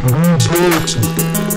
Translated